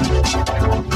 washed.